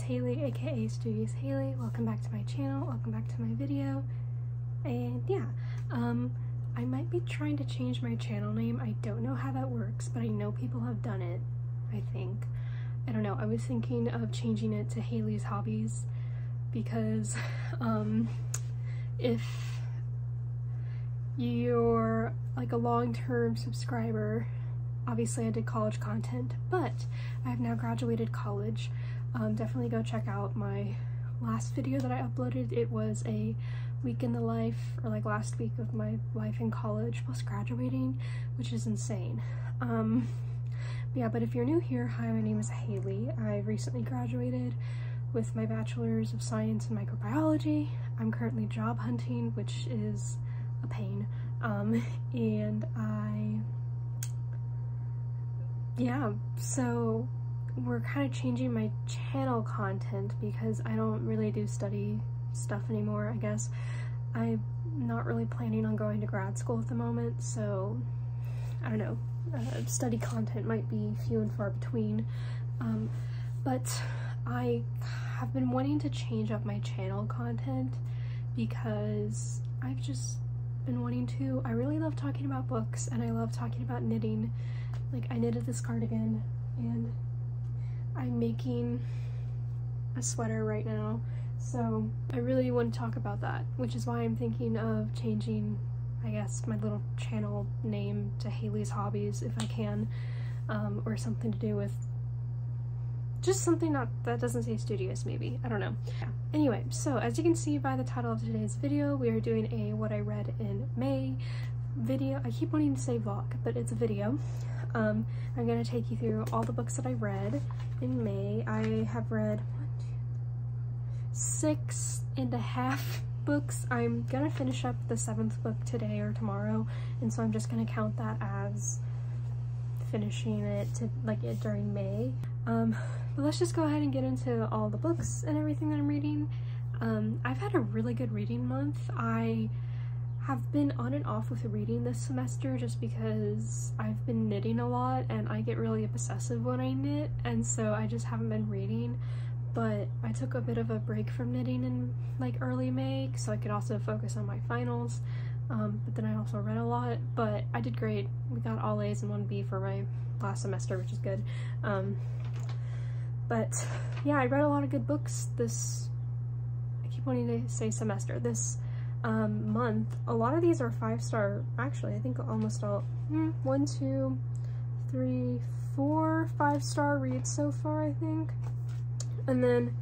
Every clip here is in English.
it's Hailey, aka Studious Hailey. Welcome back to my channel, welcome back to my video. And yeah, um, I might be trying to change my channel name. I don't know how that works, but I know people have done it, I think. I don't know, I was thinking of changing it to Hailey's Hobbies because um, if you're like a long-term subscriber obviously I did college content, but I have now graduated college. Um, definitely go check out my last video that I uploaded. It was a week in the life, or like last week of my life in college plus graduating, which is insane. Um, yeah, but if you're new here, hi, my name is Hailey. I recently graduated with my bachelor's of science in microbiology. I'm currently job hunting, which is a pain. Um, and I yeah, so we're kind of changing my channel content because I don't really do study stuff anymore, I guess. I'm not really planning on going to grad school at the moment, so I don't know. Uh, study content might be few and far between. Um, but I have been wanting to change up my channel content because I've just been wanting to. I really love talking about books and I love talking about knitting like I knitted this cardigan and I'm making a sweater right now. So I really want to talk about that, which is why I'm thinking of changing, I guess, my little channel name to Hailey's Hobbies if I can, um, or something to do with just something not that doesn't say studious maybe i don't know yeah. anyway so as you can see by the title of today's video we are doing a what i read in may video i keep wanting to say vlog but it's a video um, I'm going to take you through all the books that I read in May. I have read one, two, six and a half books. I'm going to finish up the seventh book today or tomorrow, and so I'm just going to count that as finishing it to like it during May. Um, but let's just go ahead and get into all the books and everything that I'm reading. Um, I've had a really good reading month. I have been on and off with reading this semester just because I've been knitting a lot and I get really obsessive when I knit and so I just haven't been reading. But I took a bit of a break from knitting in like early May so I could also focus on my finals um, but then I also read a lot. But I did great. We got all A's and one B for my last semester which is good. Um, but yeah I read a lot of good books this I keep wanting to say semester this um, month. A lot of these are five star, actually, I think almost all, hmm, one, two, three, four five star reads so far, I think. And then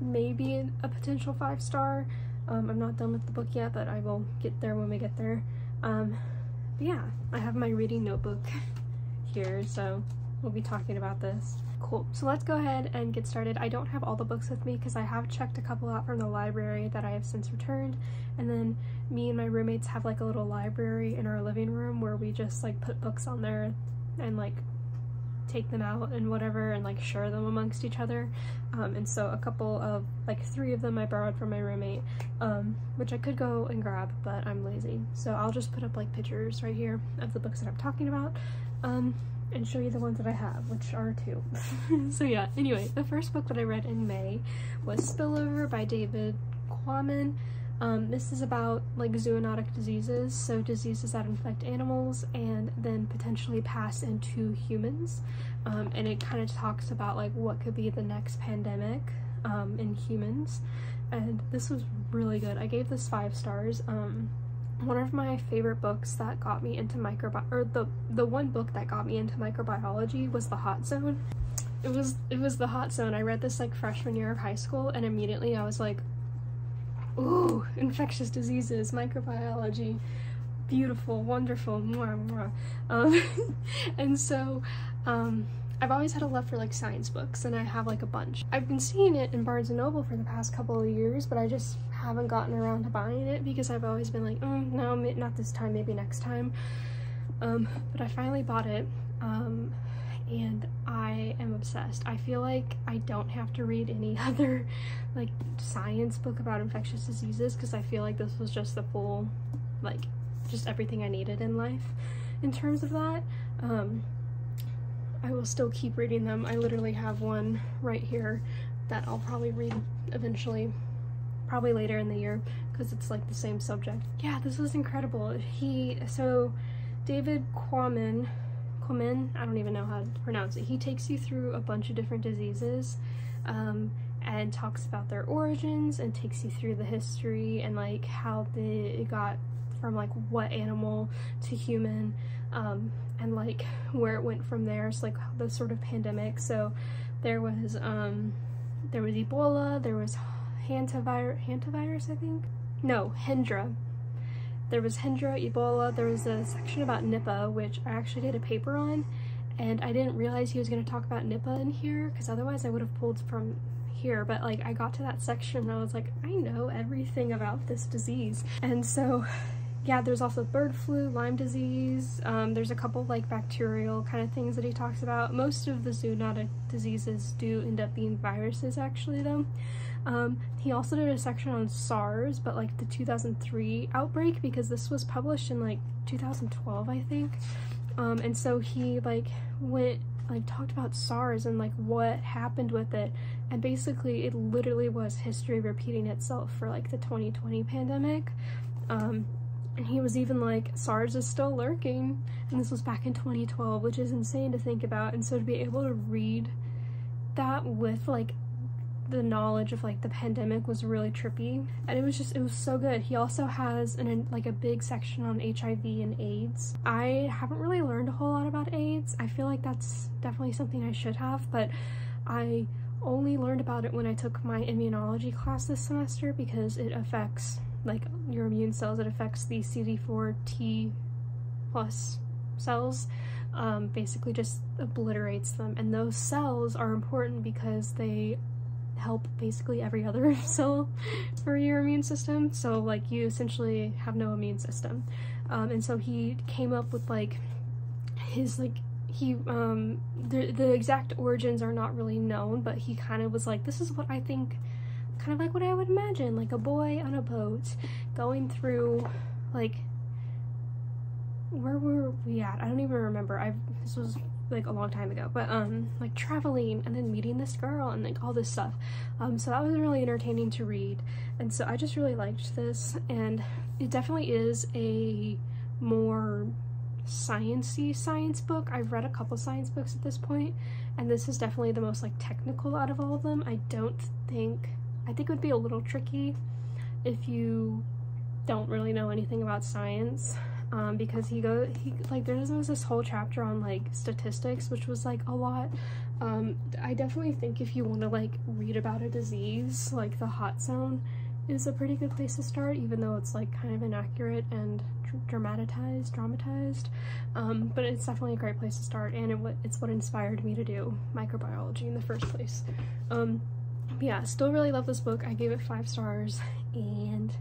maybe a potential five star. Um, I'm not done with the book yet, but I will get there when we get there. Um, but yeah, I have my reading notebook here, so we'll be talking about this. Cool, so let's go ahead and get started. I don't have all the books with me because I have checked a couple out from the library that I have since returned. And then me and my roommates have like a little library in our living room where we just like put books on there and like take them out and whatever and like share them amongst each other. Um, and so a couple of like three of them I borrowed from my roommate um, which I could go and grab but I'm lazy. So I'll just put up like pictures right here of the books that I'm talking about. Um, and show you the ones that I have, which are two. so yeah, anyway, the first book that I read in May was Spillover by David Quammen. Um, this is about like zoonotic diseases, so diseases that infect animals and then potentially pass into humans. Um, and it kind of talks about like what could be the next pandemic um, in humans. And this was really good. I gave this five stars. Um, one of my favorite books that got me into microbi or the the one book that got me into microbiology was the hot zone it was it was the hot zone i read this like freshman year of high school and immediately i was like ooh infectious diseases microbiology beautiful wonderful mwah, mwah. Um, and so um, I've always had a love for like science books and I have like a bunch. I've been seeing it in Barnes & Noble for the past couple of years but I just haven't gotten around to buying it because I've always been like, oh, no, not this time, maybe next time. Um, but I finally bought it, um, and I am obsessed. I feel like I don't have to read any other, like, science book about infectious diseases because I feel like this was just the full, like, just everything I needed in life in terms of that. Um, I will still keep reading them. I literally have one right here that I'll probably read eventually, probably later in the year because it's like the same subject. Yeah, this was incredible. He, so David Quammen, Quammen, I don't even know how to pronounce it. He takes you through a bunch of different diseases um, and talks about their origins and takes you through the history and like how they got from like what animal to human um, and like where it went from there. So like the sort of pandemic. So there was um, there was Ebola, there was hantavirus, hantavirus I think? No, Hendra. There was Hendra, Ebola, there was a section about Nipah, which I actually did a paper on, and I didn't realize he was going to talk about Nipah in here, because otherwise I would have pulled from here, but like I got to that section and I was like, I know everything about this disease. And so yeah, there's also bird flu, Lyme disease. Um, there's a couple like bacterial kind of things that he talks about. Most of the zoonotic diseases do end up being viruses actually though. Um, he also did a section on SARS, but like the 2003 outbreak because this was published in like 2012 I think. Um, and so he like went like talked about SARS and like what happened with it and basically it literally was history repeating itself for like the 2020 pandemic. Um, and he was even like, SARS is still lurking. And this was back in 2012, which is insane to think about. And so to be able to read that with like the knowledge of like the pandemic was really trippy. And it was just it was so good. He also has an like a big section on hiv and aids. I haven't really learned a whole lot about aids. I feel like that's definitely something i should have but i only learned about it when i took my immunology class this semester because it affects like your immune cells, it affects the CD4 T plus cells, um, basically just obliterates them. And those cells are important because they help basically every other cell for your immune system. So like you essentially have no immune system. Um, and so he came up with like his like he um the the exact origins are not really known but he kind of was like this is what I think kind of like what I would imagine, like a boy on a boat going through, like, where were we at? I don't even remember. I this was like a long time ago, but um, like traveling and then meeting this girl and like all this stuff. Um, so that was really entertaining to read, and so I just really liked this, and it definitely is a more sciencey science book. I've read a couple science books at this point, and this is definitely the most like technical out of all of them. I don't think I think it would be a little tricky if you don't really know anything about science um, because he goes, he like there was this whole chapter on like statistics which was like a lot. Um, I definitely think if you want to like read about a disease like the hot zone is a pretty good place to start even though it's like kind of inaccurate and dramatized dramatized. Um, but it's definitely a great place to start and it, it's what inspired me to do microbiology in the first place. Um, yeah, still really love this book. I gave it five stars and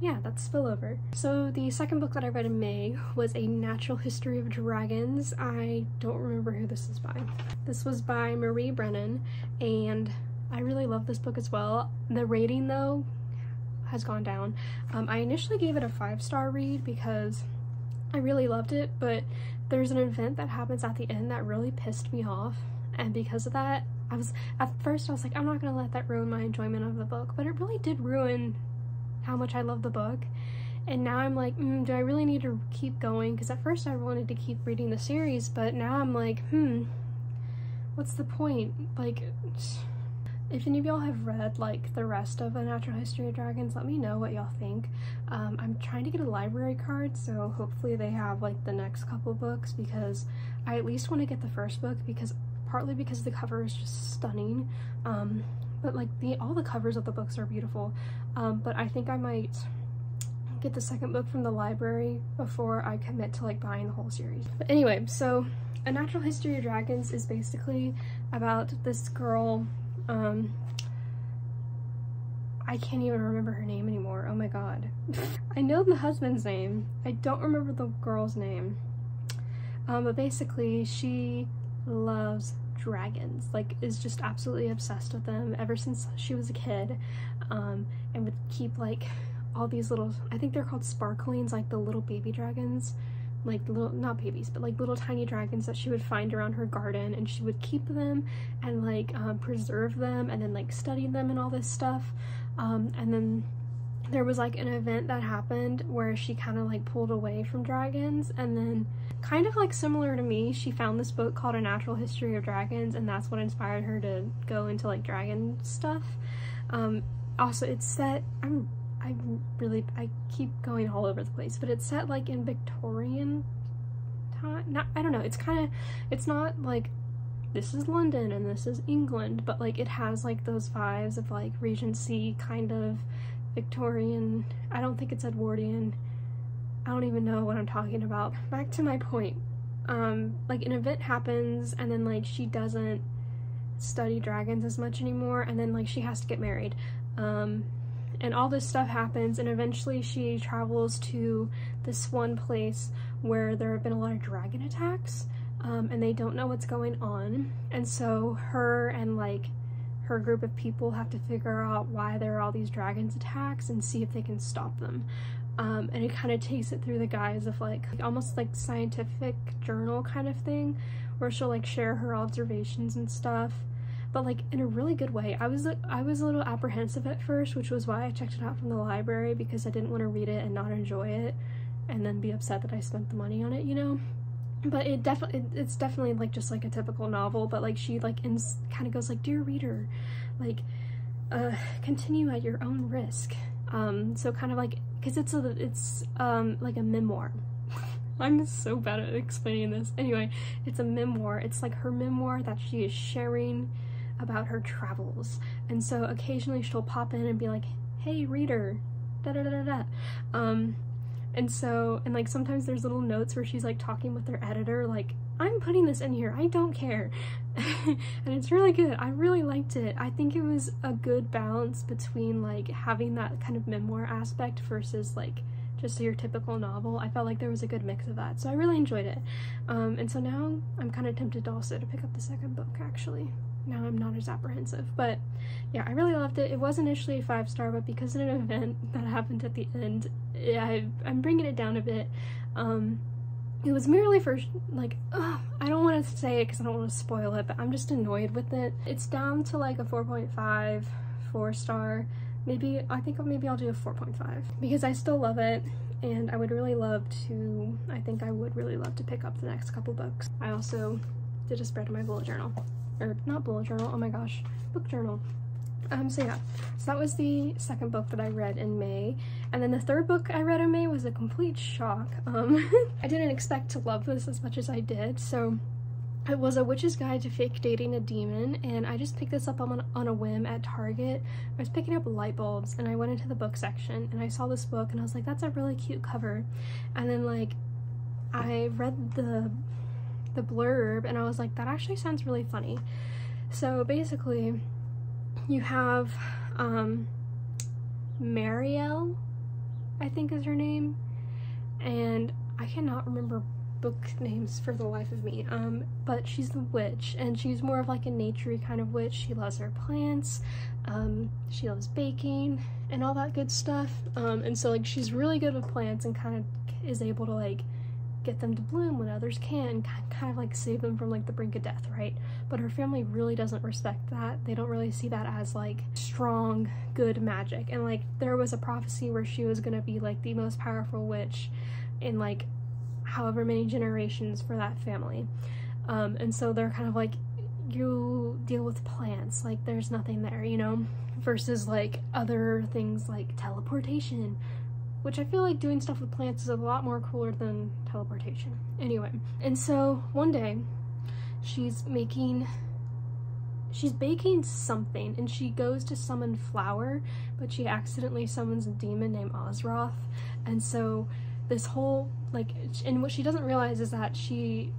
yeah, that's spillover. So the second book that I read in May was A Natural History of Dragons. I don't remember who this is by. This was by Marie Brennan and I really love this book as well. The rating though has gone down. Um, I initially gave it a five star read because I really loved it, but there's an event that happens at the end that really pissed me off and because of that I was at first I was like I'm not gonna let that ruin my enjoyment of the book but it really did ruin how much I love the book and now I'm like mm, do I really need to keep going because at first I wanted to keep reading the series but now I'm like hmm what's the point like if any of y'all have read like the rest of A Natural History of Dragons, let me know what y'all think. Um, I'm trying to get a library card, so hopefully they have like the next couple books because I at least want to get the first book because partly because the cover is just stunning. Um, but like the all the covers of the books are beautiful. Um, but I think I might get the second book from the library before I commit to like buying the whole series. But anyway, so A Natural History of Dragons is basically about this girl, um, I can't even remember her name anymore. Oh my god. I know the husband's name. I don't remember the girl's name. Um, but basically, she loves dragons like is just absolutely obsessed with them ever since she was a kid um, and would keep like all these little I think they're called sparklings like the little baby dragons like little not babies but like little tiny dragons that she would find around her garden and she would keep them and like um, preserve them and then like study them and all this stuff um, and then there was like an event that happened where she kind of like pulled away from dragons and then kind of like similar to me she found this book called a natural history of dragons and that's what inspired her to go into like dragon stuff. Um also it's set i'm i really i keep going all over the place but it's set like in victorian time not i don't know it's kind of it's not like this is london and this is england but like it has like those vibes of like regency kind of Victorian. I don't think it's Edwardian. I don't even know what I'm talking about. Back to my point. Um, like an event happens and then like she doesn't study dragons as much anymore and then like she has to get married. Um, and all this stuff happens and eventually she travels to this one place where there have been a lot of dragon attacks um, and they don't know what's going on and so her and like her group of people have to figure out why there are all these dragons attacks and see if they can stop them. Um, and it kind of takes it through the guise of like almost like scientific journal kind of thing where she'll like share her observations and stuff. But like in a really good way. I was i was a little apprehensive at first which was why i checked it out from the library because i didn't want to read it and not enjoy it and then be upset that i spent the money on it you know but it definitely it's definitely like just like a typical novel but like she like in kind of goes like dear reader like uh continue at your own risk um so kind of like because it's a it's um like a memoir I'm so bad at explaining this. Anyway, it's a memoir. It's like her memoir that she is sharing about her travels. And so occasionally she'll pop in and be like, hey reader, da da da da da. Um, and so, and like sometimes there's little notes where she's like talking with their editor, like, I'm putting this in here, I don't care. and it's really good. I really liked it. I think it was a good balance between like having that kind of memoir aspect versus like just your typical novel. I felt like there was a good mix of that. So I really enjoyed it. Um, and so now I'm kind of tempted also to pick up the second book actually now I'm not as apprehensive. But yeah, I really loved it. It was initially a five star, but because of an event that happened at the end, I, I'm bringing it down a bit. Um, it was merely for like, ugh, I don't want to say it because I don't want to spoil it, but I'm just annoyed with it. It's down to like a 4.5, 4 star. Maybe, I think maybe I'll do a 4.5 because I still love it and I would really love to, I think I would really love to pick up the next couple books. I also did a spread in my bullet journal or not bullet journal, oh my gosh, book journal. Um, so yeah, so that was the second book that I read in May. And then the third book I read in May was a complete shock. Um, I didn't expect to love this as much as I did. So it was A Witch's Guide to Fake Dating a Demon. And I just picked this up on, on a whim at Target. I was picking up light bulbs and I went into the book section and I saw this book and I was like, that's a really cute cover. And then like, I read the the blurb and I was like, that actually sounds really funny. So basically, you have um, Mariel, I think is her name, and I cannot remember book names for the life of me, um, but she's the witch, and she's more of like a naturey kind of witch. She loves her plants, um, she loves baking, and all that good stuff, um, and so like she's really good with plants and kind of is able to like get them to bloom when others can, kind of like save them from like the brink of death, right? But her family really doesn't respect that. They don't really see that as like strong, good magic. And like there was a prophecy where she was gonna be like the most powerful witch in like however many generations for that family. Um, and so they're kind of like, you deal with plants, like there's nothing there, you know? Versus like other things like teleportation which I feel like doing stuff with plants is a lot more cooler than teleportation. Anyway, and so one day she's making she's baking something and she goes to summon flour but she accidentally summons a demon named Ozroth and so this whole like and what she doesn't realize is that she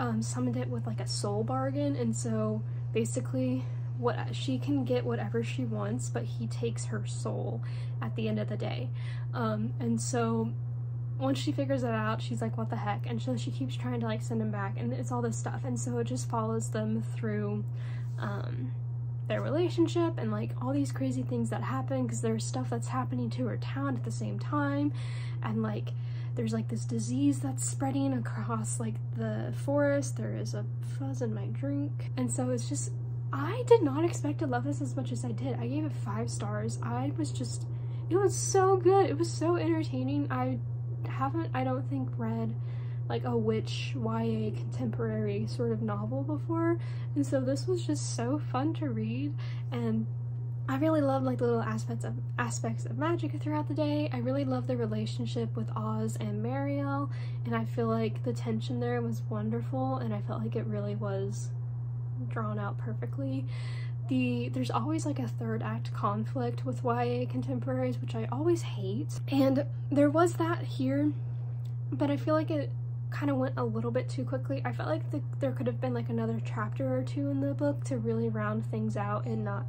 um, summoned it with like a soul bargain and so basically what she can get whatever she wants but he takes her soul at the end of the day um, and so once she figures it out she's like what the heck and so she keeps trying to like send him back and it's all this stuff and so it just follows them through um, their relationship and like all these crazy things that happen because there's stuff that's happening to her town at the same time and like there's like this disease that's spreading across like the forest. There is a fuzz in my drink. And so it's just, I did not expect to love this as much as I did. I gave it five stars. I was just, it was so good. It was so entertaining. I haven't, I don't think, read like a witch YA contemporary sort of novel before and so this was just so fun to read and I really love like the little aspects of aspects of magic throughout the day. I really love the relationship with Oz and Mariel and I feel like the tension there was wonderful and I felt like it really was drawn out perfectly. The there's always like a third act conflict with YA contemporaries which I always hate and there was that here but I feel like it kind of went a little bit too quickly. I felt like the, there could have been like another chapter or two in the book to really round things out and not...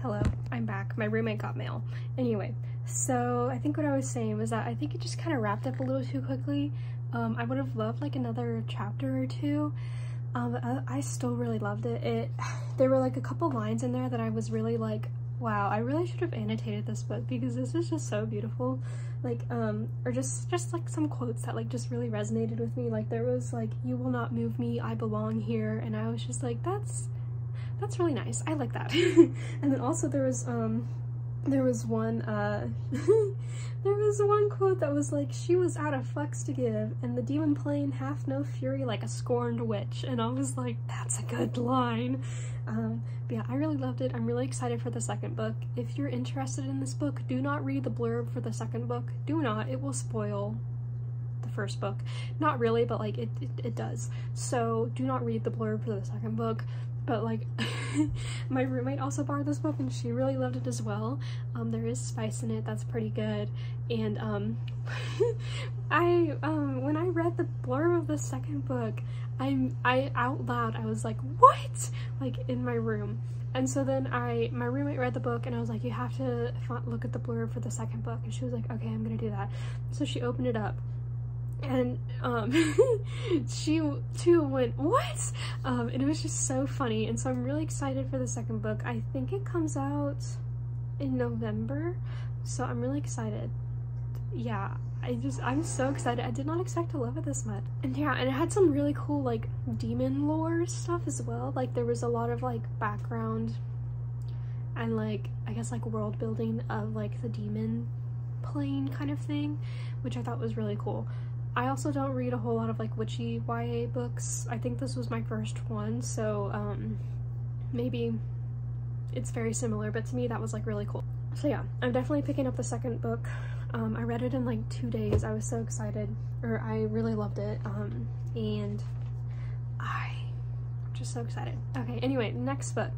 Hello, I'm back. My roommate got mail. Anyway, so I think what I was saying was that I think it just kind of wrapped up a little too quickly. Um, I would have loved like another chapter or two. Um, I, I still really loved it. It There were like a couple lines in there that I was really like, wow, I really should have annotated this book because this is just so beautiful. Like um or just just like some quotes that like just really resonated with me. Like there was like you will not move me i belong here and i was just like that's that's really nice. I like that. And then also there was um there was one uh there was one quote that was like she was out of fucks to give and the demon plane hath no fury like a scorned witch. And i was like that's a good line. Um but yeah i really loved it. I'm really excited for the second book. If you're interested in this book do not read the blurb for the second book. Do not. It will spoil the first book. Not really but like it, it, it does. So do not read the blurb for the second book but like my roommate also borrowed this book and she really loved it as well um there is spice in it that's pretty good and um i um when i read the blurb of the second book i'm i out loud i was like what like in my room and so then I, my roommate read the book and I was like, you have to look at the blurb for the second book. And she was like, okay, I'm gonna do that. So she opened it up and um she too went what? Um and it was just so funny. And so i'm really excited for the second book. I think it comes out in november. So i'm really excited. Yeah i just i'm so excited. I did not expect to love it this much. And yeah and it had some really cool like demon lore stuff as well. Like there was a lot of like background and like i guess like world building of like the demon plane kind of thing which i thought was really cool I also don't read a whole lot of like witchy YA books. I think this was my first one, so um, maybe it's very similar, but to me that was like really cool. So yeah, I'm definitely picking up the second book. Um, I read it in like two days. I was so excited, or I really loved it, um, and I am just so excited. Okay, anyway, next book.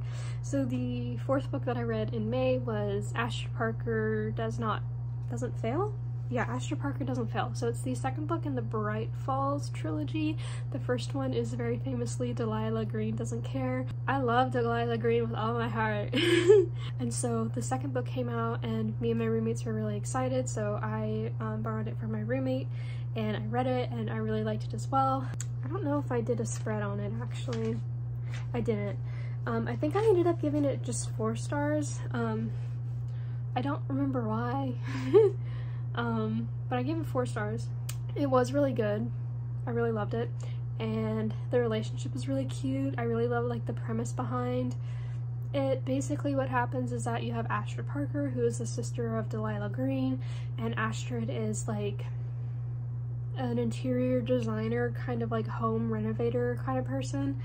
So the fourth book that I read in May was Astrid Parker Does Not Doesn't Fail? Yeah, Astrid Parker doesn't fail. So it's the second book in the Bright Falls trilogy. The first one is very famously Delilah Green Doesn't Care. I love Delilah Green with all my heart. and so the second book came out and me and my roommates were really excited. So I um, borrowed it from my roommate and I read it and I really liked it as well. I don't know if I did a spread on it actually. I didn't. Um, I think I ended up giving it just four stars. Um, I don't remember why. Um, but I gave it four stars. It was really good. I really loved it. And the relationship is really cute. I really love like the premise behind it. Basically what happens is that you have Astrid Parker, who is the sister of Delilah Green, and Astrid is like an interior designer, kind of like home renovator kind of person.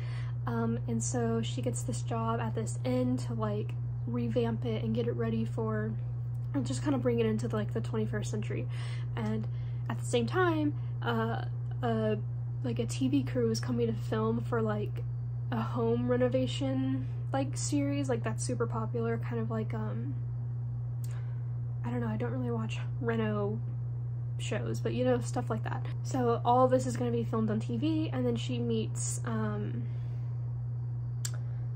Um, and so she gets this job at this inn to like revamp it and get it ready for and just kind of bring it into like the 21st century. And at the same time uh, uh like a tv crew is coming to film for like a home renovation like series like that's super popular kind of like um i don't know i don't really watch reno shows but you know stuff like that. So all this is going to be filmed on tv and then she meets um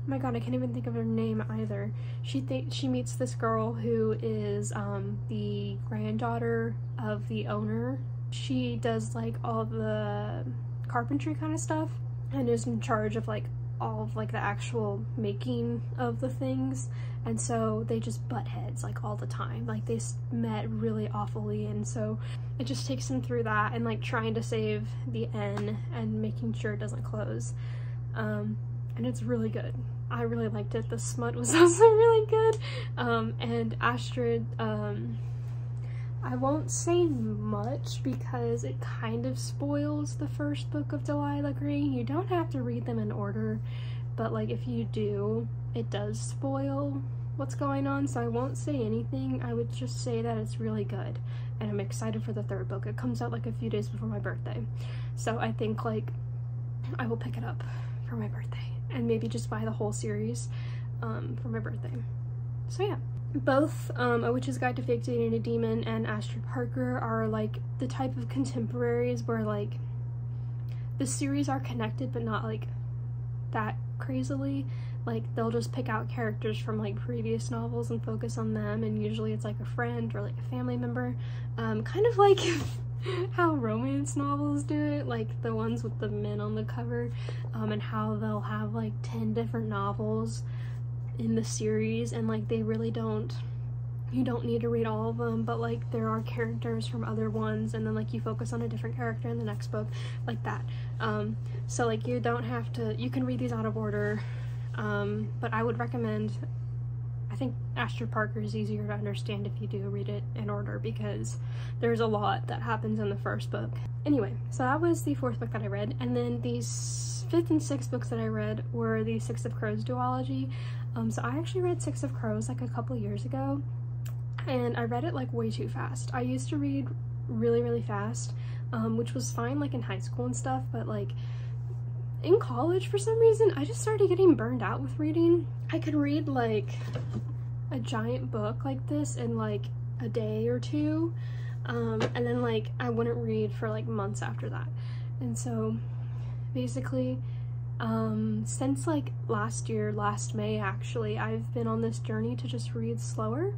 my god, I can't even think of her name either. She thinks she meets this girl who is um, the granddaughter of the owner. She does like all the carpentry kind of stuff and is in charge of like all of like the actual making of the things. And so they just butt heads like all the time. Like they met really awfully. And so it just takes them through that and like trying to save the inn and making sure it doesn't close. Um, and it's really good I really liked it the smut was also really good um, and Astrid um, I won't say much because it kind of spoils the first book of Delilah Green. You don't have to read them in order, but like if you do, it does spoil what's going on, so I won't say anything. I would just say that it's really good, and I'm excited for the third book. It comes out like a few days before my birthday, so I think like I will pick it up for my birthday and maybe just buy the whole series um, for my birthday. So yeah both um, A Witch's Guide to Fake Dating a Demon and Astrid Parker are like the type of contemporaries where like the series are connected but not like that crazily. Like they'll just pick out characters from like previous novels and focus on them and usually it's like a friend or like a family member. Um, kind of like how romance novels do it, like the ones with the men on the cover um, and how they'll have like 10 different novels in the series and like they really don't you don't need to read all of them but like there are characters from other ones and then like you focus on a different character in the next book like that. Um so like you don't have to you can read these out of order um but i would recommend i think astrid parker is easier to understand if you do read it in order because there's a lot that happens in the first book anyway so that was the fourth book that i read and then these fifth and sixth books that i read were the six of crows duology um, so I actually read Six of Crows like a couple years ago and I read it like way too fast. I used to read really, really fast, um, which was fine like in high school and stuff, but like in college for some reason, I just started getting burned out with reading. I could read like a giant book like this in like a day or two, um, and then like I wouldn't read for like months after that. And so basically um, since like last year, last May actually, I've been on this journey to just read slower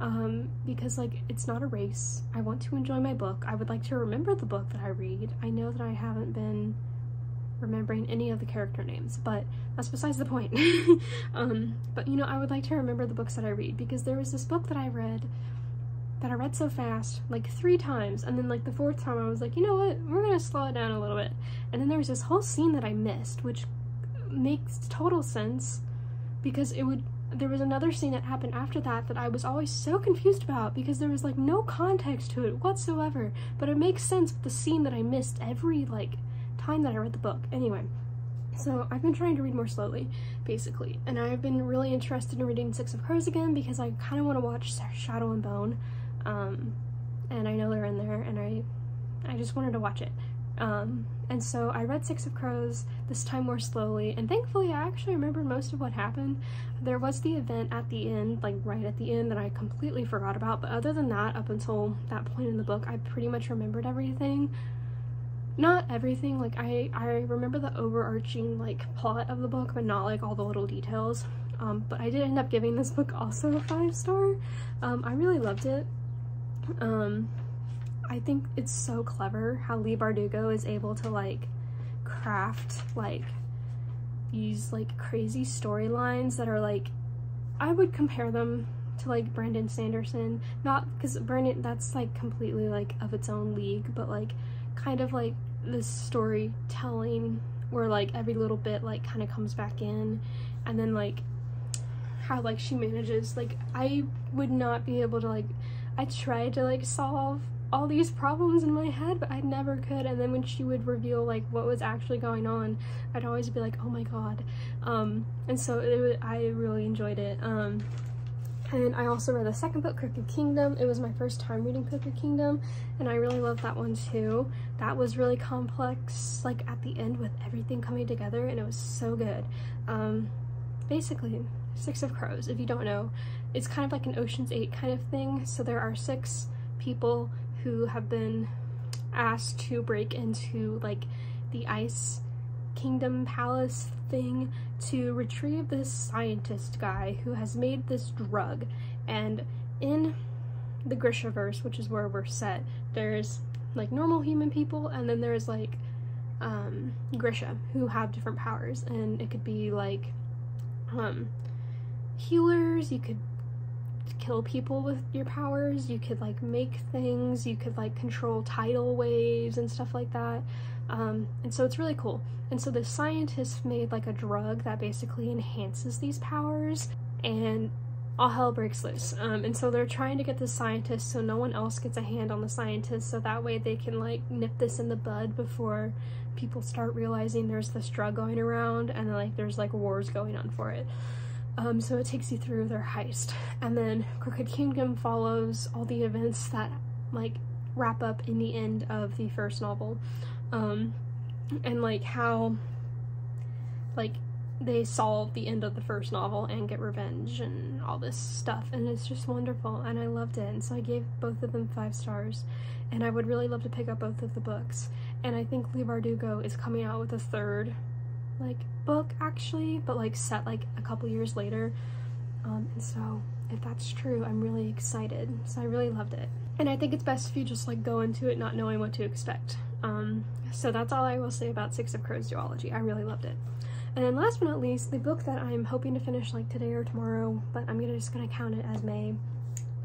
um, because like it's not a race. I want to enjoy my book. I would like to remember the book that I read. I know that I haven't been remembering any of the character names, but that's besides the point. um, but you know, I would like to remember the books that I read because there was this book that I read that I read so fast, like three times, and then like the fourth time I was like, you know what, we're gonna slow it down a little bit. And then there was this whole scene that I missed, which makes total sense because it would there was another scene that happened after that that I was always so confused about because there was like no context to it whatsoever, but it makes sense with the scene that I missed every like that I read the book. Anyway, so I've been trying to read more slowly, basically, and I've been really interested in reading Six of Crows again because I kind of want to watch Shadow and Bone um, and I know they're in there and I I just wanted to watch it. Um, and so I read Six of Crows, this time more slowly, and thankfully I actually remembered most of what happened. There was the event at the end, like right at the end, that I completely forgot about, but other than that, up until that point in the book, I pretty much remembered everything. Not everything, like I, I remember the overarching like plot of the book, but not like all the little details. Um, but I did end up giving this book also a five star. Um, I really loved it. Um, I think it's so clever how Leigh Bardugo is able to like craft like these like crazy storylines that are like I would compare them to like Brandon Sanderson not because Brandon that's like completely like of its own league but like kind of like this storytelling where like every little bit like kind of comes back in. And then like how like she manages like I would not be able to like I tried to like solve all these problems in my head but I never could. And then when she would reveal like what was actually going on I'd always be like oh my god. Um and so it, I really enjoyed it. Um and I also read the second book Crooked Kingdom. It was my first time reading Crooked Kingdom and I really loved that one too. That was really complex like at the end with everything coming together and it was so good. Um basically Six of Crows if you don't know. It's kind of like an Ocean's 8 kind of thing. So there are six people who have been asked to break into like the ice kingdom palace thing to retrieve this scientist guy who has made this drug and in the Grishaverse, which is where we're set, there's like normal human people and then there's like um, Grisha who have different powers, and it could be like um, healers. You could kill people with your powers. You could like make things. You could like control tidal waves and stuff like that. Um, and so it's really cool. And so the scientists made like a drug that basically enhances these powers and all hell breaks loose. Um, and so they're trying to get the scientists so no one else gets a hand on the scientists so that way they can like nip this in the bud before people start realizing there's this drug going around and like there's like wars going on for it. Um, so it takes you through their heist. And then Crooked Kingdom follows all the events that like wrap up in the end of the first novel. Um, and like how like they solve the end of the first novel and get revenge and all this stuff. And it's just wonderful and I loved it. And so I gave both of them five stars. And I would really love to pick up both of the books. And I think Leigh Bardugo is coming out with a third like book actually but like set like a couple years later. Um, and so if that's true I'm really excited. So I really loved it. And I think it's best if you just like go into it not knowing what to expect um, so that's all I will say about Six of Crows duology I really loved it and then last but not least, the book that I'm hoping to finish like today or tomorrow, but I'm gonna just gonna count it as May,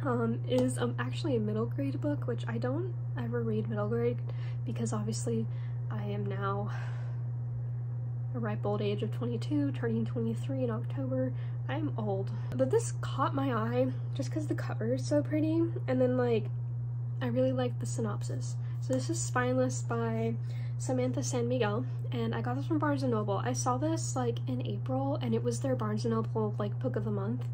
um, is um, actually a middle grade book, which I don't ever read middle grade because obviously I am now a ripe old age of 22, turning 23 in October. I'm old. But this caught my eye just because the cover is so pretty and then like I really like the synopsis. So this is Spineless by Samantha San Miguel and I got this from Barnes & Noble. I saw this like in April and it was their Barnes & Noble like book of the month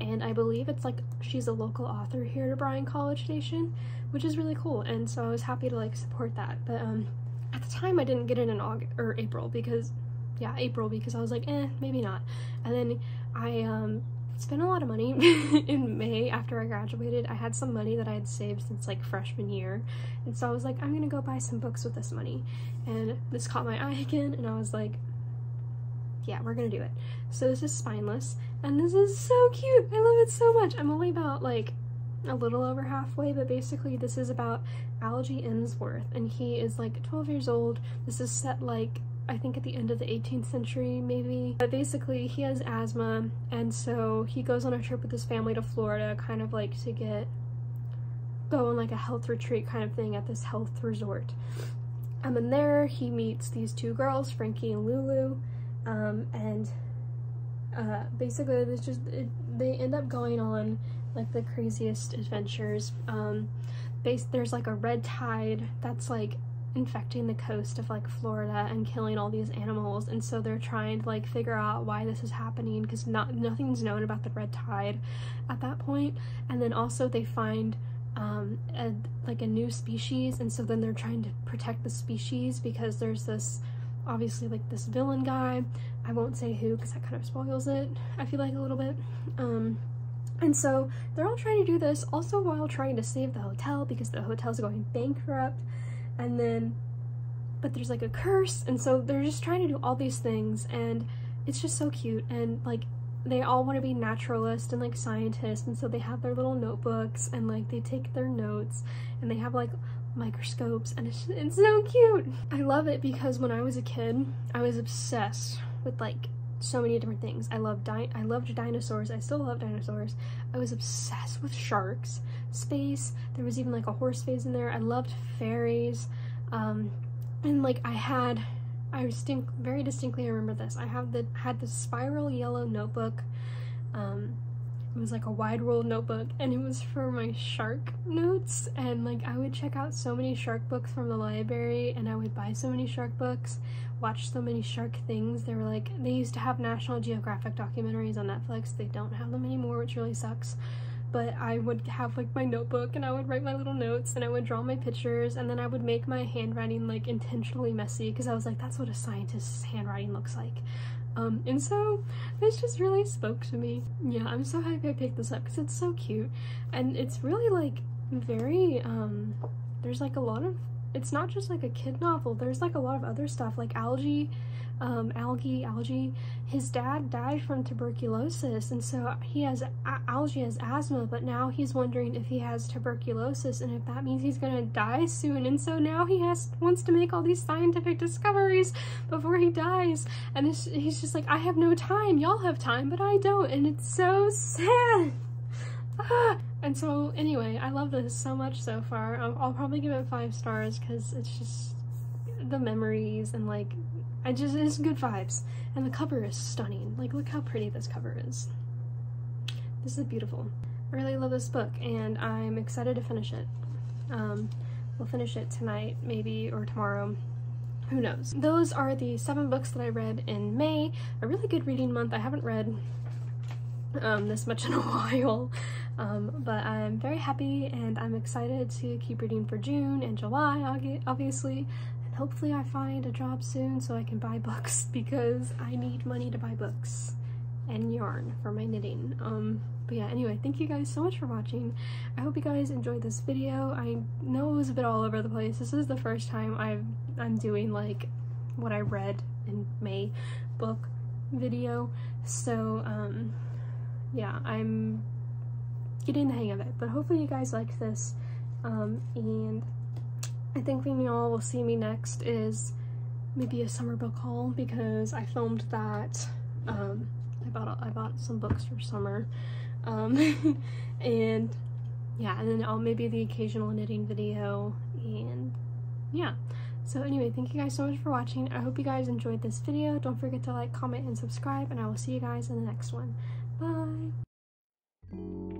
and I believe it's like she's a local author here to Bryan College Station which is really cool and so I was happy to like support that but um at the time I didn't get it in August or April because yeah April because I was like eh maybe not and then I um spent a lot of money in May after I graduated. I had some money that I had saved since like freshman year. And so I was like, I'm gonna go buy some books with this money. And this caught my eye again and I was like, yeah, we're gonna do it. So this is Spineless and this is so cute. I love it so much. I'm only about like a little over halfway, but basically this is about Algie Emsworth and he is like 12 years old. This is set like I think at the end of the 18th century maybe. But basically he has asthma and so he goes on a trip with his family to Florida kind of like to get go on like a health retreat kind of thing at this health resort. And then there he meets these two girls, Frankie and Lulu, um, and uh, basically it's just it, they end up going on like the craziest adventures. Um, base there's like a red tide that's like infecting the coast of like Florida and killing all these animals and so they're trying to like figure out why this is happening because not nothing's known about the red tide at that point. And then also they find um a, like a new species and so then they're trying to protect the species because there's this obviously like this villain guy. I won't say who because that kind of spoils it I feel like a little bit. Um and so they're all trying to do this also while trying to save the hotel because the hotel's going bankrupt and then but there's like a curse and so they're just trying to do all these things and it's just so cute and like they all want to be naturalists and like scientists and so they have their little notebooks and like they take their notes and they have like microscopes and it's, it's so cute! I love it because when i was a kid i was obsessed with like so many different things i loved di i loved dinosaurs i still love dinosaurs i was obsessed with sharks space. There was even like a horse phase in there. I loved fairies. Um, and like I had, I distinct, very distinctly remember this. I have the had the spiral yellow notebook. Um, it was like a wide world notebook and it was for my shark notes. And like I would check out so many shark books from the library and I would buy so many shark books watch so many shark things. They were like they used to have National Geographic documentaries on Netflix. They don't have them anymore which really sucks. But I would have like my notebook and I would write my little notes and I would draw my pictures and then I would make my handwriting like intentionally messy because I was like that's what a scientist's handwriting looks like um, and so this just really spoke to me yeah I'm so happy I picked this up because it's so cute and it's really like very um, there's like a lot of it's not just like a kid novel. There's like a lot of other stuff like Algie, um, Algie, Algie. His dad died from tuberculosis, and so he has Algie has asthma. But now he's wondering if he has tuberculosis, and if that means he's gonna die soon. And so now he has wants to make all these scientific discoveries before he dies. And he's just like, I have no time. Y'all have time, but I don't. And it's so sad. Ah. And so anyway, I love this so much so far. I'll, I'll probably give it five stars because it's just the memories and like, I just, it's good vibes. And the cover is stunning. Like look how pretty this cover is. This is beautiful. I really love this book and I'm excited to finish it. Um, we'll finish it tonight maybe or tomorrow who knows. Those are the seven books that I read in May, a really good reading month. I haven't read um, this much in a while. Um, but I'm very happy and I'm excited to keep reading for June and July, obviously. Hopefully I find a job soon so I can buy books because I need money to buy books and yarn for my knitting. Um, but yeah, anyway, thank you guys so much for watching. I hope you guys enjoyed this video. I know it was a bit all over the place. This is the first time I've, I'm doing like what I read in May book video. So, um, yeah, I'm getting the hang of it. But hopefully you guys like this. Um, and I think when y'all will see me next is maybe a summer book haul because I filmed that. Um, I bought I bought some books for summer. Um, and yeah, and then I'll maybe the occasional knitting video and yeah. So anyway, thank you guys so much for watching. I hope you guys enjoyed this video. Don't forget to like, comment, and subscribe, and I will see you guys in the next one. Bye!